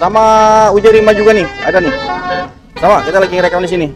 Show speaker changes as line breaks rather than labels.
sama Ujarima juga nih, ada nih. Sama, kita lagi ngerekam di sini.